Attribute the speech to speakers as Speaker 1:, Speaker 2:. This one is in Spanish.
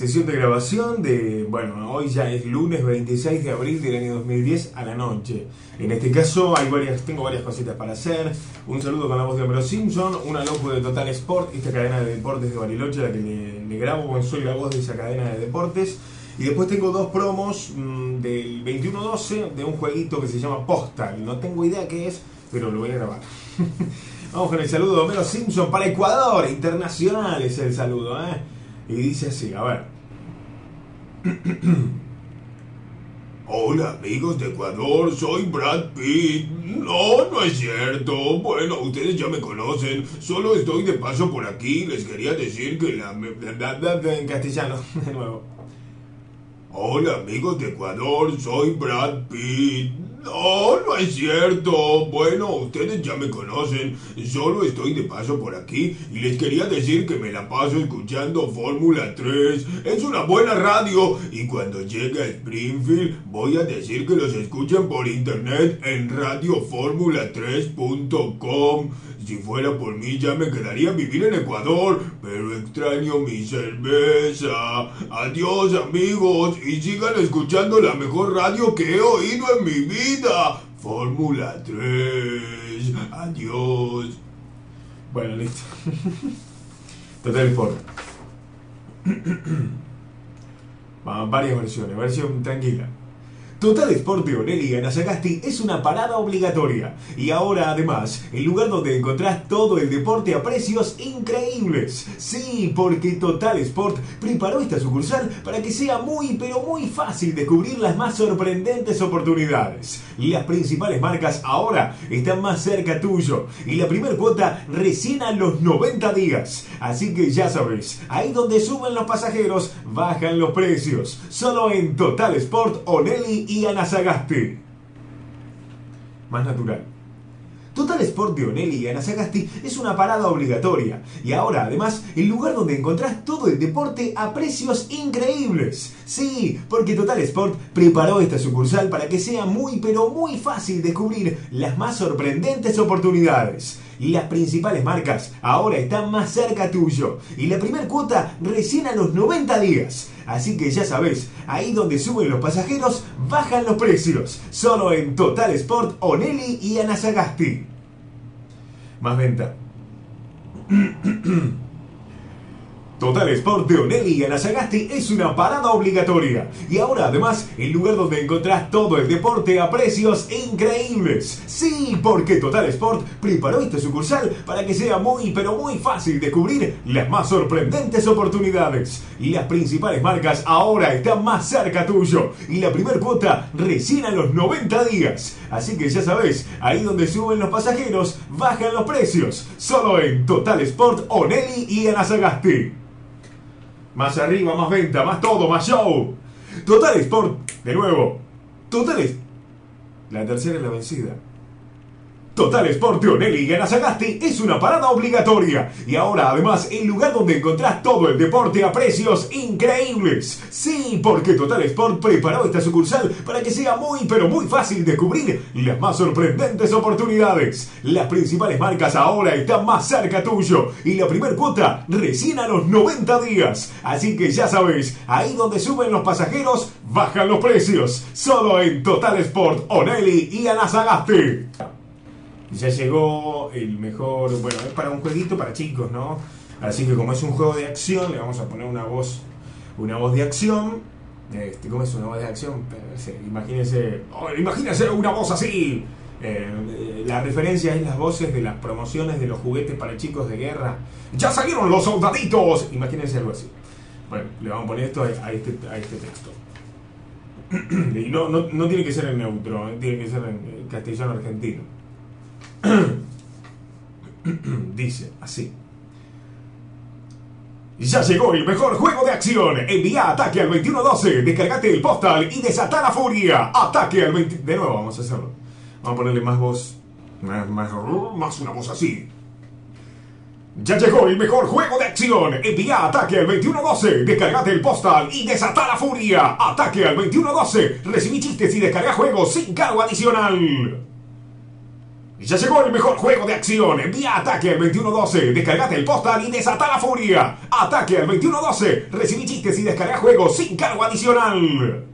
Speaker 1: Sesión de grabación de, bueno, hoy ya es lunes 26 de abril del año 2010 a la noche. En este caso hay varias, tengo varias cositas para hacer. Un saludo con la voz de Homero Simpson, una loco de Total Sport, esta cadena de deportes de Bariloche, la que le, grabo, bueno, soy la voz de esa cadena de deportes. Y después tengo dos promos mm, del 21-12 de un jueguito que se llama Postal. No tengo idea qué es, pero lo voy a grabar. Vamos con el saludo de Homero Simpson para Ecuador, internacional es el saludo, ¿eh? Y dice así, a ver.
Speaker 2: Hola amigos de Ecuador, soy Brad Pitt. No, no es cierto. Bueno, ustedes ya me conocen. Solo estoy de paso por aquí. Les quería decir que la...
Speaker 1: En castellano, de nuevo.
Speaker 2: Hola amigos de Ecuador, soy Brad Pitt. No, no es cierto. Bueno, ustedes ya me conocen. Solo estoy de paso por aquí y les quería decir que me la paso escuchando Fórmula 3. Es una buena radio y cuando llegue a Springfield voy a decir que los escuchen por internet en radioformula3.com. Si fuera por mí ya me quedaría vivir en Ecuador, pero extraño mi cerveza. Adiós amigos y sigan escuchando la mejor radio que he oído en mi vida. Fórmula 3. Adiós.
Speaker 1: Bueno, listo. Total Sport. Varias versiones, versión tranquila. Total Sport de Onelli Anasagasti es una parada obligatoria. Y ahora, además, el lugar donde encontrás todo el deporte a precios increíbles. Sí, porque Total Sport preparó esta sucursal para que sea muy, pero muy fácil descubrir las más sorprendentes oportunidades. Las principales marcas ahora están más cerca tuyo. Y la primera cuota recién a los 90 días. Así que ya sabes, ahí donde suben los pasajeros, bajan los precios. Solo en Total Sport Onelli y Anasagasti. Más natural. Total Sport de Onelli y Anasagasti es una parada obligatoria y ahora además el lugar donde encontrás todo el deporte a precios increíbles. Sí, porque Total Sport preparó esta sucursal para que sea muy pero muy fácil descubrir las más sorprendentes oportunidades. Las principales marcas ahora están más cerca tuyo. Y la primera cuota recién a los 90 días. Así que ya sabes, ahí donde suben los pasajeros, bajan los precios. Solo en Total Sport, Onelli y Anasagasti. Más venta. Total Sport de Onelli y Anasagasti es una parada obligatoria. Y ahora además el lugar donde encontrás todo el deporte a precios increíbles. Sí, porque Total Sport preparó esta sucursal para que sea muy pero muy fácil descubrir las más sorprendentes oportunidades. Y las principales marcas ahora están más cerca tuyo. Y la primer cuota recién a los 90 días. Así que ya sabes, ahí donde suben los pasajeros, bajan los precios. Solo en Total Sport, Onelli y Anasagasti. Más arriba, más venta, más todo, más show. Total Sport, de nuevo. Total La tercera es la vencida. Total Sport Onelli y Anasagasti es una parada obligatoria. Y ahora, además, el lugar donde encontrás todo el deporte a precios increíbles. Sí, porque Total Sport preparó esta sucursal para que sea muy, pero muy fácil descubrir las más sorprendentes oportunidades. Las principales marcas ahora están más cerca tuyo. Y la primer cuota recién a los 90 días. Así que ya sabes, ahí donde suben los pasajeros, bajan los precios. Solo en Total Sport, Onelli y Anasagasti ya llegó el mejor, bueno, es para un jueguito para chicos, ¿no? Así que como es un juego de acción, le vamos a poner una voz, una voz de acción. Este, ¿Cómo es una voz de acción? Imagínense, oh, imagínense una voz así. Eh, la referencia es las voces de las promociones de los juguetes para chicos de guerra. ¡Ya salieron los soldaditos! Imagínense algo así. Bueno, le vamos a poner esto a, este, a este texto. y no, no, no, tiene que ser en neutro, eh, tiene que ser en castellano argentino. Dice así. Ya llegó el mejor juego de acción. Envía ataque al 2112. Descargate el postal y desata la furia. Ataque al 20. De nuevo, vamos a hacerlo. Vamos a ponerle más voz. Más, más, más una voz así. Ya llegó el mejor juego de acción. Envía ataque al 2112. Descargate el postal y desata la furia. Ataque al 2112. Recibí chistes y descarga juegos sin cargo adicional. Ya llegó el mejor juego de acción. Envía ataque al 2112. Descargate el postal y desata la furia. Ataque al 2112. Recibí chistes y descarga juegos sin cargo adicional.